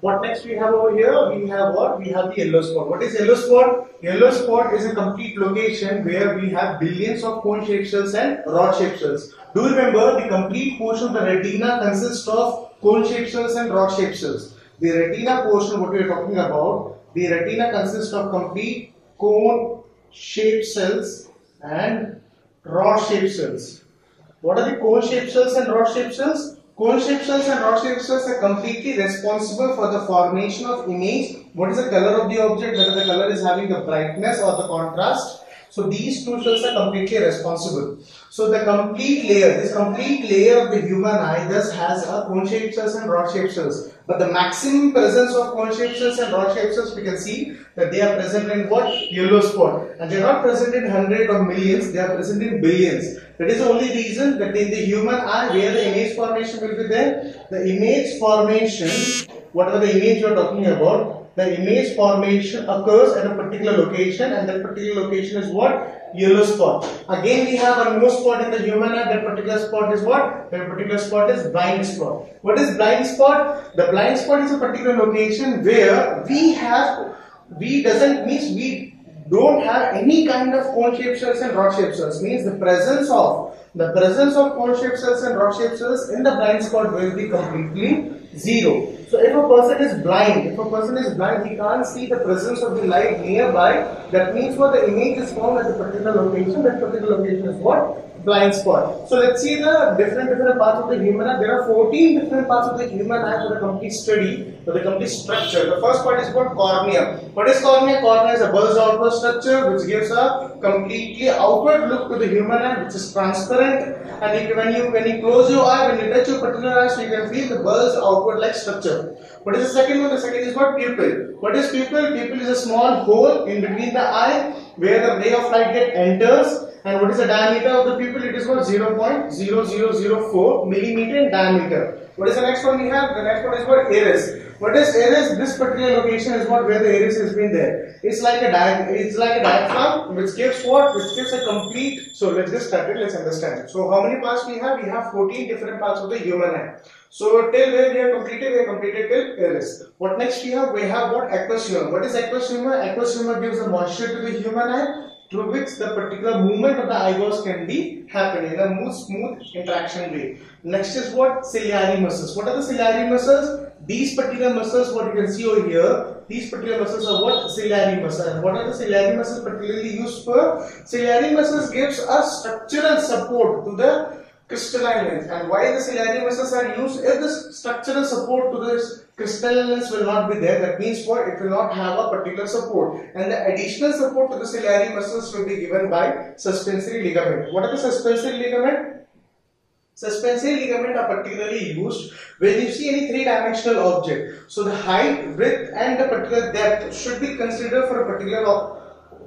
What next we have over here? We have what? We have the yellow spot. What is yellow spot? Yellow spot is a complete location where we have billions of cone shaped cells and rod shaped cells. Do remember the complete portion of the retina consists of cone shaped cells and rod shaped cells. The retina portion, what we are talking about, the retina consists of complete cone shaped cells and rod shaped cells. What are the cone shaped cells and rod shaped cells? Cone shaped and rod shaped are completely responsible for the formation of image. What is the color of the object? Whether the color is having the brightness or the contrast. So these two cells are completely responsible. So the complete layer, this complete layer of the human eye thus has a cone shaped cells and rod shaped cells. But the maximum presence of cone shaped cells and rod shaped cells we can see that they are present in what? Yellow spot. And they are not present in hundreds or millions, they are present in billions. That is the only reason that in the human eye where the image formation will be there, the image formation, whatever the image you are talking about, the image formation occurs at a particular location and that particular location is what? Yellow spot. Again we have a more spot in the human eye, that particular spot is what? That particular spot is blind spot. What is blind spot? The blind spot is a particular location where we have, we doesn't means we don't have any kind of cone shaped cells and rod shaped cells means the presence of the presence of cone shaped cells and rod shaped cells in the blind spot will be completely zero. So if a person is blind, if a person is blind, he can't see the presence of the light nearby. That means what the image is formed at a particular location. That particular location is what? Blind spot. So let's see the different different parts of the human eye. There are 14 different parts of the human eye for the complete study, for the complete structure. The first part is called cornea. What is cornea? Cornea is a bulged outward structure which gives a completely outward look to the human eye, which is transparent. And if, when you when you close your eye, when you touch your particular eye, so you can feel the bulged outward like structure. What is the second one? The second is what pupil. What is pupil? Pupil is a small hole in between the eye where the ray of light get enters and what is the diameter of the pupil? It is what 0.0004 millimeter in diameter. What is the next one we have? The next one is what iris. What is iris? This particular location is what where the iris has been there. It's like a it's like a diaphragm which gives what? Which gives a complete. So let's just start it. Let's understand. So how many parts we have? We have 14 different parts of the human eye. So till where we have completed, we have completed till iris. What next we have? We have what humor. What is? Aqueous humor gives the moisture to the human eye through which the particular movement of the eyeballs can be happening in a smooth, smooth interaction way. Next is what? Ciliary muscles. What are the ciliary muscles? These particular muscles, what you can see over here, these particular muscles are what? Ciliary muscles. What are the ciliary muscles particularly used for? Ciliary muscles gives a structural support to the crystalline lens. And why the ciliary muscles are used? If the structural support to this crystalline lens will not be there, that means what? It will not have a particular support. And the additional support to the ciliary muscles will be given by suspensory ligament. What are the suspensory ligament? Suspensory ligament are particularly used when you see any three-dimensional object. So the height, width and the particular depth should be considered for a particular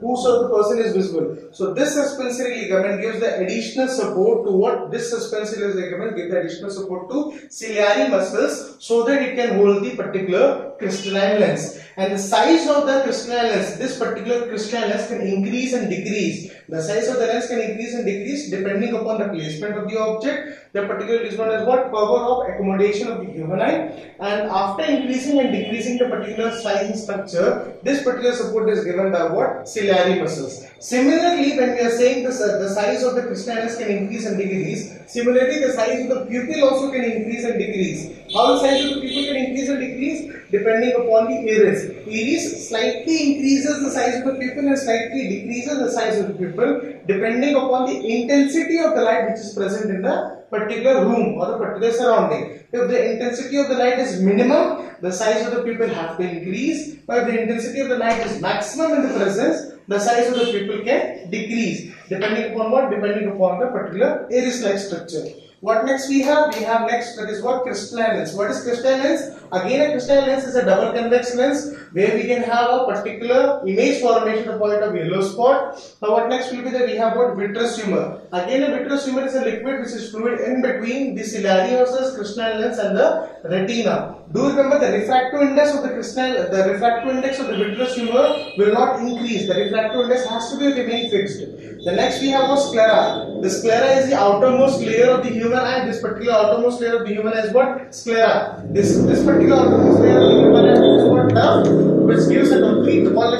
whoso the person is visible. So this suspensory ligament gives the additional support to what this suspensory ligament gives the additional support to ciliary muscles so that it can hold the particular crystalline lens. And the size of the crystalline lens, this particular crystalline lens can increase and decrease. The size of the lens can increase and decrease depending upon the placement of the object. The particular is known as what? Power of accommodation of the human eye. And after increasing and decreasing the particular size and structure, this particular support is given by what? Ciliary muscles. Similarly, when we are saying uh, the size of the crystalline can increase and decrease, similarly the size of the pupil also can increase and decrease. How the size of the pupil can increase and decrease? Depending upon the iris. Iris slightly increases the size of the pupil and slightly decreases the size of the pupil depending upon the intensity of the light which is present in the particular room or the particular surrounding. If the intensity of the light is minimum, the size of the pupil have to increase. But if the intensity of the light is maximum in the presence, the size of the pupil can decrease. Depending upon what? Depending upon the particular iris-like structure. What next we have? We have next that is what crystalline lens. What is crystalline lens? Again a crystalline lens is a double convex lens where we can have a particular image formation at the point of yellow spot. Now what next will be that we have what vitreous humor. Again a vitreous humor is a liquid which is fluid in between the ciliary muscles, crystalline lens and the retina. Do remember the refractive index of the crystal, the refractive index of the vitreous humor will not increase. The refractive index has to be remain fixed. The next we have was sclera. The sclera is the outermost layer of the human eye. This particular outermost layer of the human eye is what? Sclera. This, this particular outermost layer of the human eye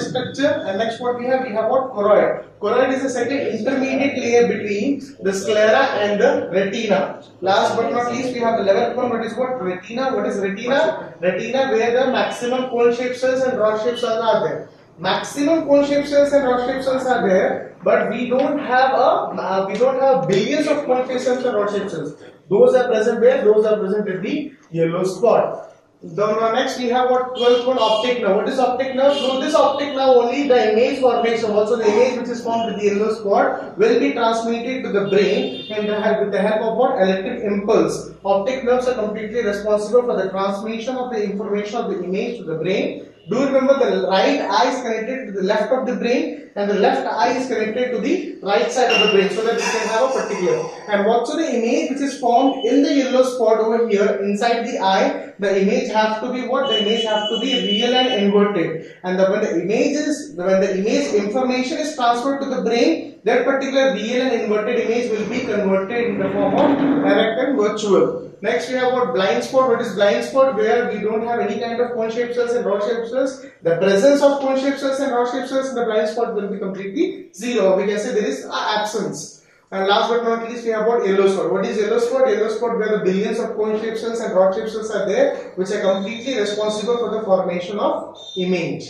next structure and next what we have we have what choroid choroid is the second intermediate layer between the sclera and the retina last but not least we have the eleventh one what is what retina what is retina retina where the maximum cone shaped cells and rod shaped cells are there maximum cone shaped cells and rod shaped cells are there but we don't have a uh, we don't have billions of cone shaped cells and rod shaped cells those are present where those are present in the yellow spot then uh, next we have what 12th one optic nerve. What is optic nerve? Through this optic nerve only the image formation, also the image which is formed with the yellow spot will be transmitted to the brain and with the help of what? Electric impulse. Optic nerves are completely responsible for the transmission of the information of the image to the brain do remember the right eye is connected to the left of the brain and the left eye is connected to the right side of the brain so that we can have a particular. And what's the image which is formed in the yellow spot over here inside the eye, the image has to be what? The image has to be real and inverted. And the, when the image is, when the image information is transferred to the brain, that particular real and inverted image will be converted in the form of direct and virtual. Next we have what blind spot. What is blind spot? Where we don't have any kind of cone shaped cells and rod shaped cells. The presence of cone shaped cells and rod shaped cells in the blind spot will be completely zero. We can say there is absence. And last but not least, we have what yellow spot. What is yellow spot? Yellow spot where the billions of cone shaped cells and rod shaped cells are there, which are completely responsible for the formation of image.